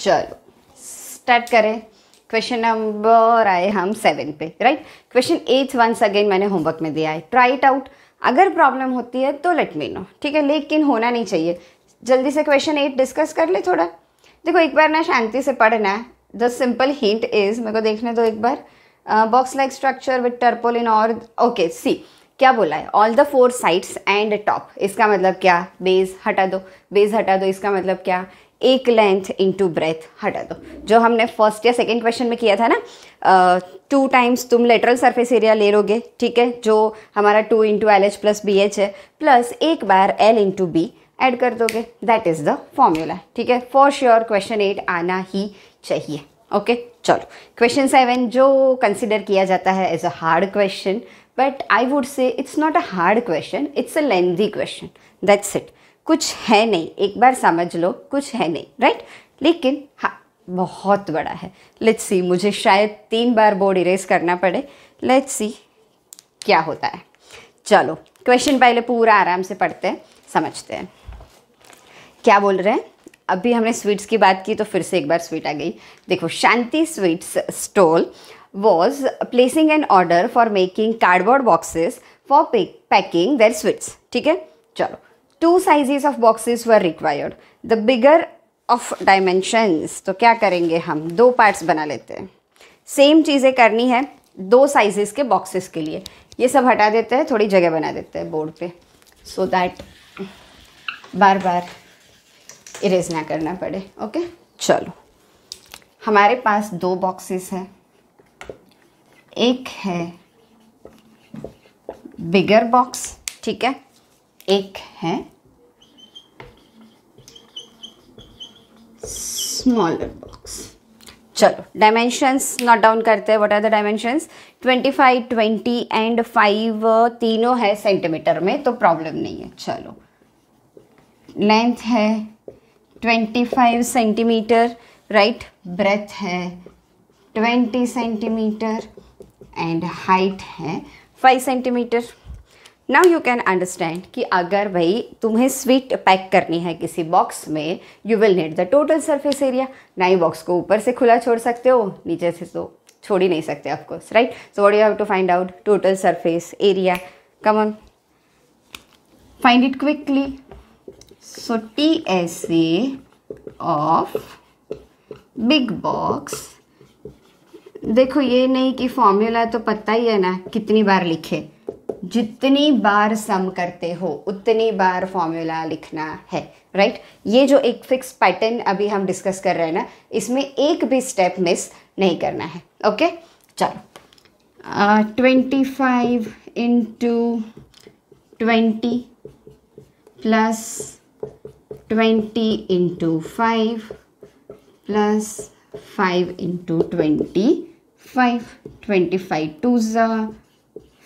चलो स्टार्ट करें। Question number आए हम सेवन पे right question eight once again मैंने होमवर्क में दिया है। ट्राई इट आउट अगर प्रॉब्लम होती है तो लेट मी नो ठीक है? लेकिन होना नहीं चाहिए। जल्दी से क्वेश्चन एट डिस्कस कर ले थोड़ा। देखो, एक बार ना शांति से पढ़ना है। द सिंपल हिंट इज़ मेरे को देखने दो एक बार। Box like structure with tarpaulin और ओके सी क्या बोला है? All the four sides and top इसका मतलब क्या? बेस हटा दो। बेस हटा दो, इसका मतलब क्या? एक लेंथ इंटू ब्रेथ हटा दो। जो हमने फ़र्स्ट या सेकेंड क्वेश्चन में किया था ना टू टाइम्स तुम लेटरल सरफेस एरिया ले लोगे, ठीक है? जो हमारा two into L H plus B H है प्लस एक बार एल इंटू बी ऐड कर दोगे। दैट इज़ द फॉर्मूला ठीक है? फॉर श्योर क्वेश्चन एट आना ही चाहिए ओके okay? चलो क्वेश्चन सेवन जो कंसिडर किया जाता है as a hard question but I would say it's not a hard question it's a lengthy question that's it कुछ है नहीं, एक बार समझ लो, कुछ है नहीं राइट लेकिन हाँ बहुत बड़ा है। लेट्स सी मुझे शायद तीन बार बोर्ड इरेज करना पड़े। लेट्स सी क्या होता है। चलो क्वेश्चन पहले पूरा आराम से पढ़ते हैं, समझते हैं। क्या बोल रहे हैं? अभी हमने स्वीट्स की बात की तो फिर से एक बार स्वीट आ गई। देखो Shanti sweets stall was placing an order for making cardboard boxes for packing their sweets ठीक है? चलो two sizes of boxes were required the bigger of dimensions तो क्या करेंगे हम? दो पार्ट्स बना लेते हैं। सेम चीज़ें करनी है दो साइजेस के बॉक्सेस के लिए। ये सब हटा देते हैं, थोड़ी जगह बना देते हैं बोर्ड पे। सो so दैट बार बार इरेज ना करना पड़े ओके चलो। हमारे पास दो बॉक्सेस हैं। एक है बिगर बॉक्स ठीक है? एक है। स्मॉलर बॉक्स चलो डायमेंशंस नोट डाउन करते हैं। What are the dimensions 25 20 and 5 तीनों है सेंटीमीटर में तो प्रॉब्लम नहीं है। चलो। लेंथ है। 25 सेंटीमीटर राइट ब्रेथ है। 20 सेंटीमीटर एंड हाइट है। 5 centimetre now you can understand कि अगर भाई तुम्हें स्वीट पैक करनी है किसी बॉक्स में you will need the total surface area ना ही बॉक्स को ऊपर से खुला छोड़ सकते हो, नीचे से तो छोड़ ही नहीं सकते of course right so what you have to find out total surface area come on find it quickly so T S A of big box देखो, ये नहीं कि फॉर्मूला तो पता ही है ना, कितनी बार लिखे। जितनी बार सम करते हो, उतनी बार फॉर्मूला लिखना है राइट ये जो एक फिक्स पैटर्न अभी हम डिस्कस कर रहे हैं ना, इसमें एक भी स्टेप मिस नहीं करना है ओके चलो। Twenty five into twenty plus twenty into five plus five into twenty five twenty five two ज़ा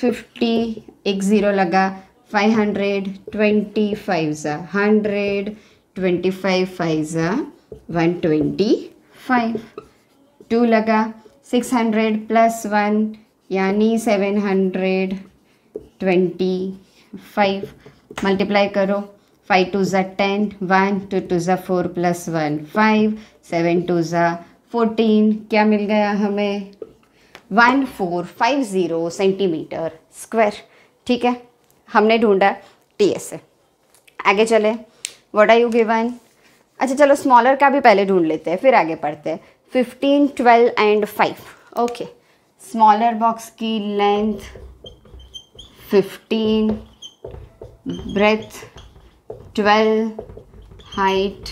फिफ्टी, एक ज़ीरो लगा फाइव हंड्रेड ट्वेंटी फाइव ज़ा हंड्रेड ट्वेंटी फाइव फाइव ज़ा वन ट्वेंटी फाइव टू लगा six hundred plus one यानी seven hundred twenty five multiply करो five two ज़ा ten one two two ज़ा four plus one five seven two ज़ा fourteen क्या मिल गया हमें? One four five zero centimetre square. ठीक है? हमने ढूंढा टी एस ए आगे चले। वट आर यू गिवन अच्छा चलो स्मॉलर का भी पहले ढूंढ लेते हैं, फिर आगे पढ़ते हैं। Fifteen twelve and five okay smaller box की length fifteen breadth twelve height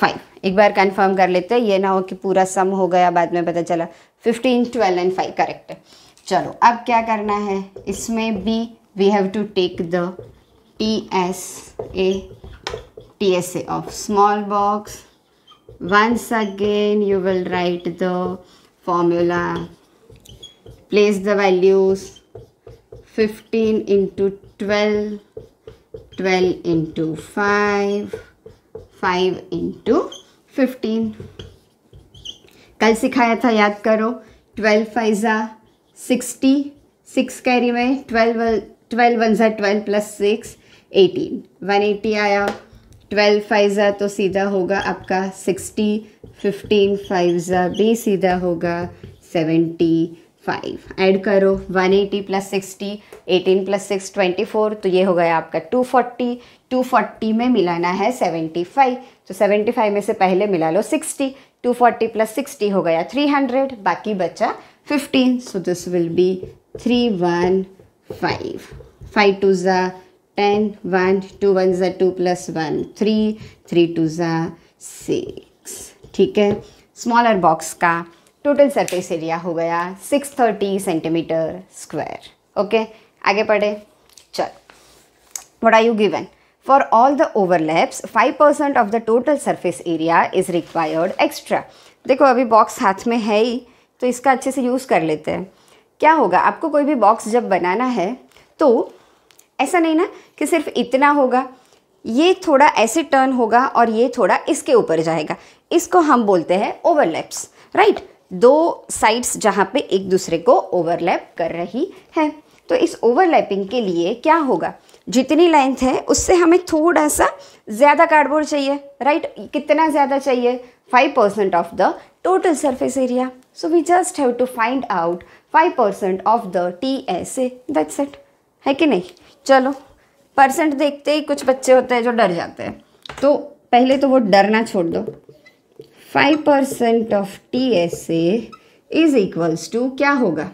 five एक बार कंफर्म कर लेते हैं, ये ना हो कि पूरा सम हो गया, बाद में पता चला। Fifteen twelve and five correct चलो, अब क्या करना है? इसमें B we have to take the T S A T S A of small box once again you will write the formula place the values fifteen into twelve twelve into five five into fifteen कल सिखाया था, याद करो। Twelve फाइज़ा sixty, six carry में, twelve twelve one ज़ा, twelve plus six, eighteen. One eighty आया, twelve फाइज़ा तो सीधा होगा आपका सिक्सटी, फिफ्टीन फाइवज़ा भी सीधा होगा सेवेंटी फाइव। ऐड करो, one eighty plus sixty, eighteen plus six, twenty four तो ये हो गया आपका टू फोर्टी। टू फोर्टी में मिलाना है सेवेंटी फाइव तो सेवेंटी फाइव में से पहले मिला लो sixty. Two forty plus sixty हो गया थ्री हंड्रेड बाकी बचा fifteen so this will be three one five five two ज़ा टेन वन टू वन ज़ा two plus one three three two ज़ा सिक्स ठीक है? स्मॉलर बॉक्स का टोटल सरफेस एरिया हो गया six thirty centimetre square okay आगे पढ़े? चल. What are you given all the overlaps five percent of the total surface area is required extra देखो, अभी बॉक्स हाथ में है ही तो इसका अच्छे से यूज़ कर लेते हैं। क्या होगा? आपको कोई भी बॉक्स जब बनाना है तो ऐसा नहीं ना कि सिर्फ़ इतना होगा। ये थोड़ा ऐसे टर्न होगा और ये थोड़ा इसके ऊपर जाएगा। इसको हम बोलते हैं ओवरलैप्स राइट दो साइड्स जहाँ पे एक दूसरे को ओवरलैप कर रही है। तो इस ओवरलैपिंग के लिए क्या होगा? जितनी लेंथ है, उससे हमें थोड़ा सा ज़्यादा कार्डबोर्ड चाहिए राइट कितना ज़्यादा चाहिए? Five percent of the total surface area so we just have to find out five percent of the T S A that's it है कि नहीं? चलो परसेंट देखते ही कुछ बच्चे होते हैं जो डर जाते हैं। तो पहले तो वो डरना छोड़ दो। Five percent of T S A is equals to क्या होगा?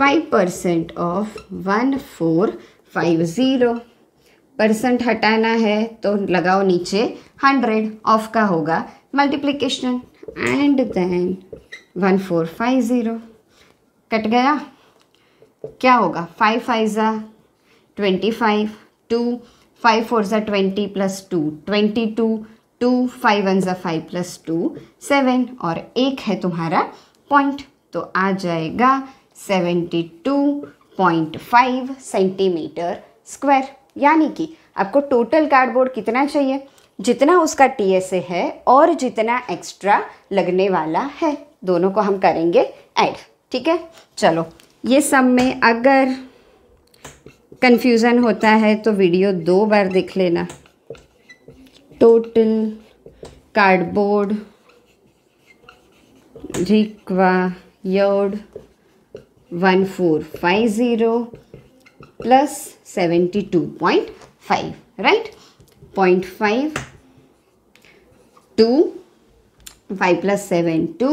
Five percent of one four five zero percent हटाना है तो लगाओ नीचे हंड्रेड ऑफ़ का होगा multiplication and then one four five zero cut गया। क्या होगा? फाइव फाइव ज़ा twenty five two five four ज़ा twenty plus two twenty two two five one ज़ा फाइव प्लस टू सेवन और एक है तुम्हारा पॉइंट तो आ जाएगा seventy two point five centimetre square. यानी कि आपको टोटल कार्डबोर्ड कितना चाहिए? जितना उसका टी एस ए है और जितना एक्स्ट्रा लगने वाला है। दोनों को हम करेंगे ऐड ठीक है? चलो, ये सब में अगर कन्फ्यूज़न होता है तो वीडियो दो बार देख लेना। Total cardboard required one four five zero plus seventy two point five right point five two five plus seven two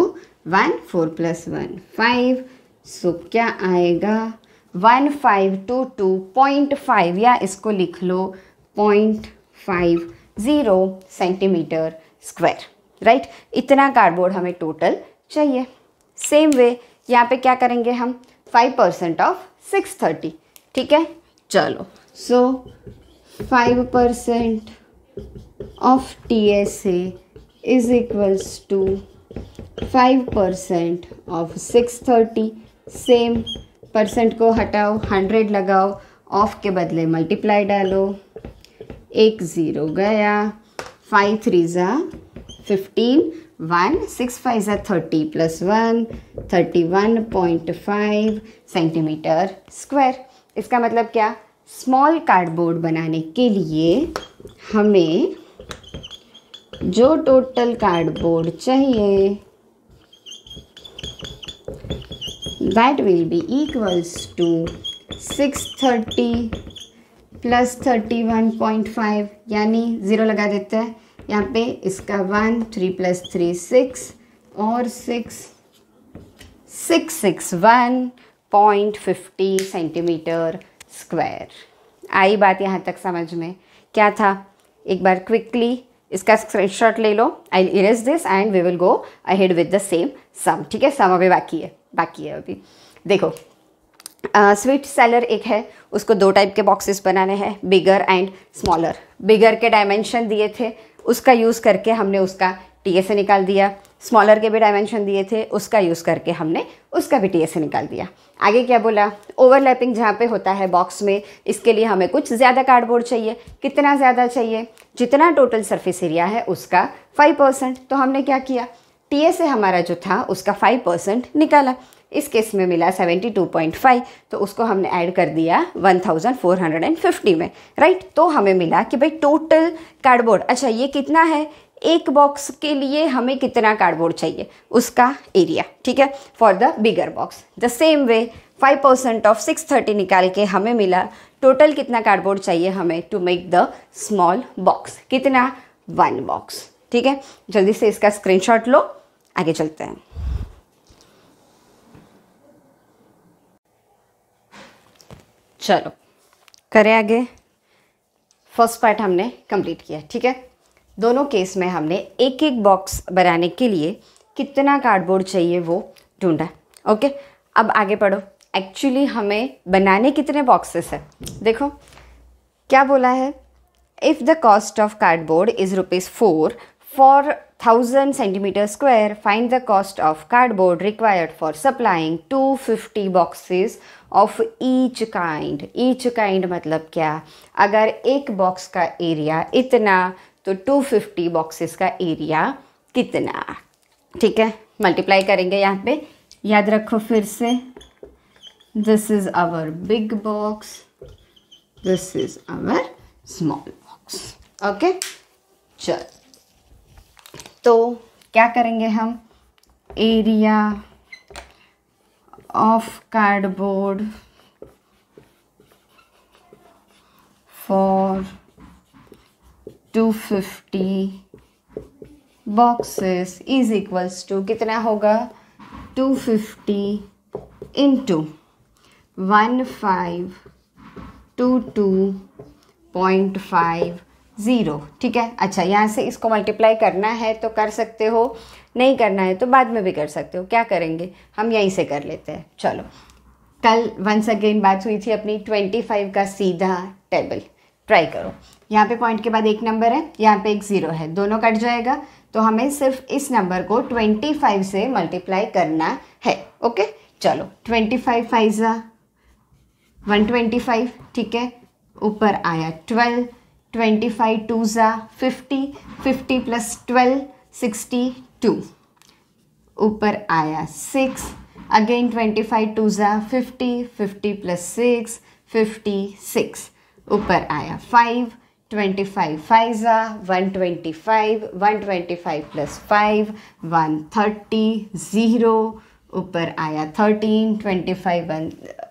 one four plus one five so क्या आएगा? One five two two point five या इसको लिख लो point five zero centimetre square right इतना cardboard हमें total चाहिए। Same way यहाँ पे क्या करेंगे हम? Five percent of six thirty ठीक है? चलो so five percent of T S A is equals to five percent of six thirty same percent को हटाओ हंड्रेड लगाओ ऑफ़ के बदले मल्टीप्लाई डालो, एक ज़ीरो गया फाइव थ्री ज़ा फिफ्टीन वन सिक्स फाइव ज़ा thirty plus one thirty one point five centimetre square इसका मतलब क्या? स्मॉल कार्डबोर्ड बनाने के लिए हमें जो टोटल कार्डबोर्ड चाहिए that will be equals to six thirty plus thirty one point five यानी ज़ीरो लगा देते हैं। यहाँ पे इसका one three plus three six और six six six one point fifty centimetre square. आई बात यहाँ तक समझ में। क्या था? एक बार क्विकली इसका स्क्रीनशॉट ले लो। I erase this and we will go ahead with the same sum ठीक है? सम अभी बाकी है। बाकी है अभी। देखो स्वीट uh, सेलर एक है। उसको दो टाइप के बॉक्सेस बनाने हैं। बिगर एंड स्मॉलर बिगर के डायमेंशन दिए थे। उसका यूज़ करके हमने उसका टी से निकाल दिया। स्मॉलर के भी डायमेंशन दिए थे, उसका यूज़ करके हमने उसका भी टी से निकाल दिया। आगे क्या बोला? ओवरलैपिंग जहाँ पे होता है बॉक्स में, इसके लिए हमें कुछ ज़्यादा कार्डबोर्ड चाहिए। कितना ज़्यादा चाहिए? जितना टोटल सरफेस एरिया है, उसका फाइव परसेंट तो हमने क्या किया? टी हमारा जो था, उसका फाइव परसेंट निकाला। इस केस में मिला 72.5 तो उसको हमने ऐड कर दिया 1450 में राइट तो हमें मिला कि भाई टोटल कार्डबोर्ड अच्छा ये कितना है? एक बॉक्स के लिए हमें कितना कार्डबोर्ड चाहिए? उसका एरिया ठीक है? For the bigger box the same way five percent of six thirty निकाल के हमें मिला टोटल कितना कार्डबोर्ड चाहिए हमें to make the small box कितना? वन बॉक्स ठीक है? जल्दी से इसका स्क्रीनशॉट लो, आगे चलते हैं। चलो। करें आगे। फ़र्स्ट पार्ट हमने कंप्लीट किया, ठीक है? दोनों केस में हमने एक एक बॉक्स बनाने के लिए कितना कार्डबोर्ड चाहिए वो ढूंढा ओके अब आगे पढ़ो। एक्चुअली हमें बनाने कितने बॉक्सेस है? देखो, क्या बोला है? If the cost of cardboard is rupees four for thousand centimetre square find the cost of cardboard required for supplying two fifty boxes of each kind each kind मतलब क्या? अगर एक बॉक्स का एरिया इतना तो 250 बॉक्सेस का area कितना? ठीक है? मल्टीप्लाई करेंगे यहाँ पे। याद रखो फिर से। This is our big box this is our small box okay चल। तो क्या करेंगे हम? Area of cardboard for 250 boxes is equals to कितना होगा? 250 fifty into one five two two point five zero. ठीक है? अच्छा यहाँ से इसको मल्टीप्लाई करना है तो कर सकते हो, नहीं करना है तो बाद में भी कर सकते हो। क्या करेंगे? हम यहीं से कर लेते हैं। चलो। कल वंस अगेन बात हुई थी अपनी ट्वेंटी फाइव का सीधा टेबल ट्राई करो। यहाँ पे पॉइंट के बाद एक नंबर है, यहाँ पे एक ज़ीरो है। दोनों कट जाएगा तो हमें सिर्फ़ इस नंबर को ट्वेंटी फाइव से मल्टीप्लाई करना है। ओके चलो। ट्वेंटी फाइव फाइजा वन ट्वेंटी फाइव ठीक है? ऊपर आया ट्वेल्व ट्वेंटी फाइव टू ज़ा fifty fifty plus twelve sixty two ऊपर आया six again twenty five two ज़ा fifty fifty plus six fifty six ऊपर आया फाइव ट्वेंटी फाइव फाइव ज़ा one twenty five one twenty five plus five one thirty zero ऊपर आया thirteen twenty five one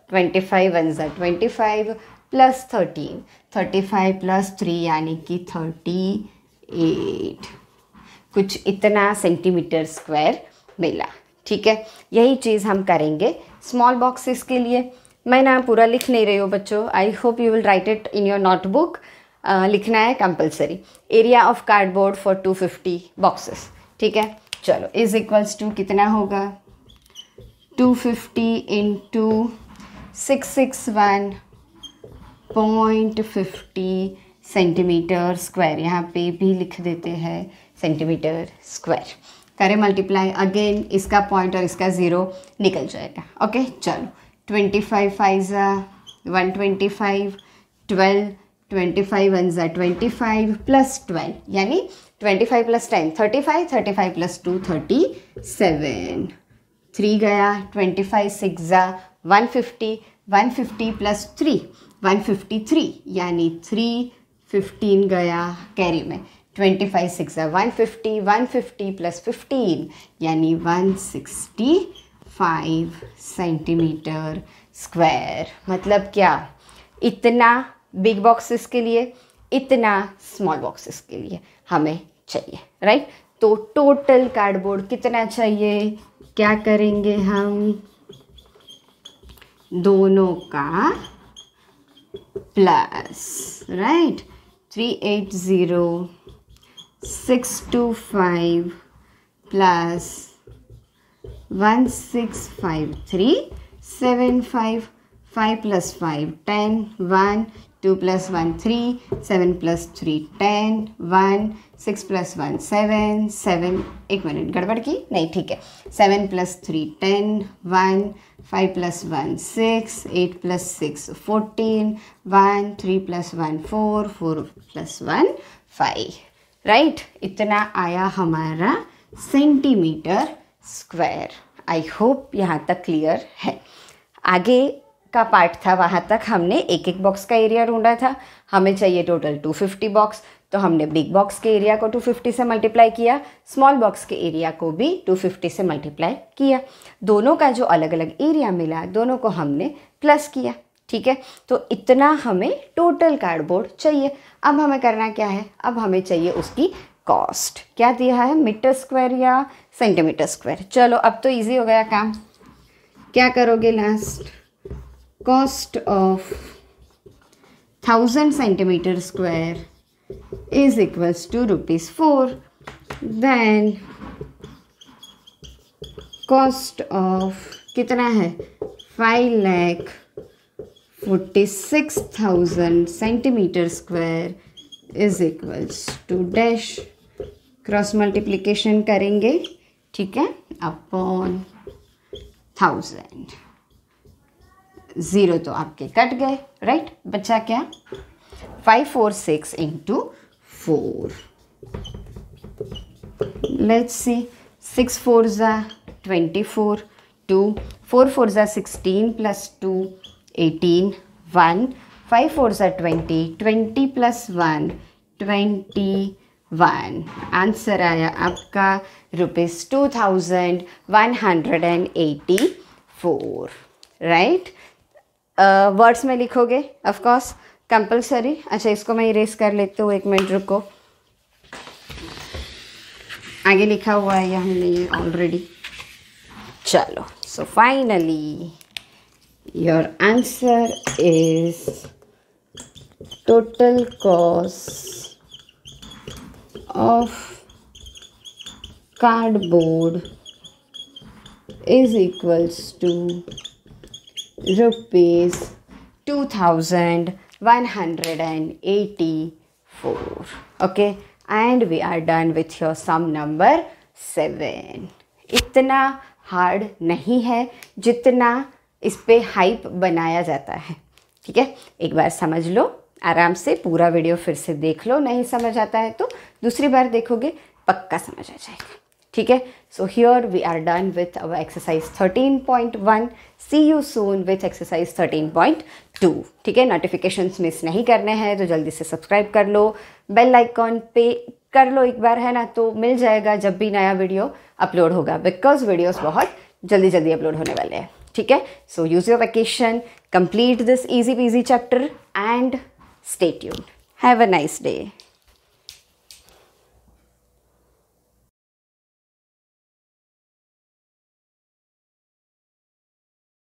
twenty five one ज़ा twenty five plus thirteen thirty five plus three यानी कि thirty eight कुछ इतना centimetre square मिला। ठीक है? यही चीज़ हम करेंगे स्मॉल बॉक्सेस के लिए। मैं ना पूरा लिख नहीं रही हूँ बच्चों। I hope you will write it in your notebook लिखना है compulsory area of cardboard for two fifty boxes ठीक है? चलो इज़ इक्वल्स टू कितना होगा? Two fifty into six six one point fifty centimetre square. यहाँ पे भी लिख देते हैं सेंटीमीटर स्क्वायर। करें मल्टीप्लाई अगेन, इसका पॉइंट और इसका ज़ीरो निकल जाएगा। ओके, चलो। ट्वेंटी फाइव फाइव ज़ा, one twenty five, twelve, twenty five one ज़ा, ट्वेंटी फाइव प्लस ट्वेल्व, यानी twenty five plus ten, thirty five thirty five plus two, thirty seven. Three गया, ट्वेंटी फाइव सिक्स ज़ा, one fifty one fifty plus three. One fifty three यानी three fifteen गया carry में। Twenty five six one fifty one fifty plus fifteen यानी one sixty five centimetre square मतलब क्या? इतना big boxes के लिए, इतना स्मॉल बॉक्सेस के लिए हमें चाहिए राइट तो टोटल कार्डबोर्ड कितना चाहिए? क्या करेंगे हम? दोनों का plus right? 380 625 plus 1653 755 5 plus 5 10 1 two plus one three seven plus three ten one six plus one seven seven एक मिनट गड़बड़ की? नहीं, ठीक है। Seven plus three ten one five plus one six eight plus six fourteen one three plus one four four plus one five right इतना आया हमारा centimetre square I hope यहाँ तक क्लियर है। आगे का पार्ट था वहाँ तक। हमने एक एक बॉक्स का एरिया ढूंढा था। हमें चाहिए टोटल 250 बॉक्स तो हमने बिग बॉक्स के एरिया को 250 से मल्टीप्लाई किया। स्मॉल बॉक्स के एरिया को भी 250 से मल्टीप्लाई किया। दोनों का जो अलग अलग एरिया मिला, दोनों को हमने प्लस किया। ठीक है? तो इतना हमें टोटल कार्डबोर्ड चाहिए। अब हमें करना क्या है? अब हमें चाहिए उसकी कॉस्ट क्या दिया है? मीटर स्क्वायर या सेंटीमीटर स्क्वायर चलो, अब तो इजी हो गया काम। क्या करोगे last cost of thousand centimetre square is equals to rupees 4 then cost of कितना है? Five lakh forty six thousand centimetre square is equals to dash cross multiplication करेंगे, ठीक है? अपॉन थाउज़ेंड ज़ीरो तो आपके कट गए राइट बच्चा क्या? Five four six into four let's see six four ज़ा twenty four two four four ज़ा sixteen plus two eighteen one five four ज़ा twenty twenty plus one twenty one answer आया आपका rupees two thousand one hundred and eighty four right words में लिखोगे of course compulsory अच्छा इसको मैं erase कर लेती हूँ, एक मिनट, रुको। आगे लिखा हुआ है यहाँ ये ऑलरेडी चलो so finally your answer is total cost of cardboard is equals to rupees 2184 okay, and we are done with your sum number 7 इतना हार्ड नहीं है जितना इस पे हाइप बनाया जाता है। ठीक है? एक बार समझ लो, आराम से पूरा वीडियो फिर से देख लो। नहीं समझ आता है तो दूसरी बार देखोगे, पक्का समझ आ जाएगा। ठीक है? So here we are done with our exercise 13.1 see you soon with exercise 13.2 ठीक है? नोटिफिकेशंस मिस नहीं करने हैं तो जल्दी से सब्सक्राइब कर लो। बेल आइकॉन पे कर लो एक बार, है ना? तो मिल जाएगा जब भी नया वीडियो अपलोड होगा। बिकॉज़ वीडियोस बहुत जल्दी जल्दी अपलोड होने वाले हैं। ठीक है? So use your vacation complete this easy PG chapter and stay tuned have a nice day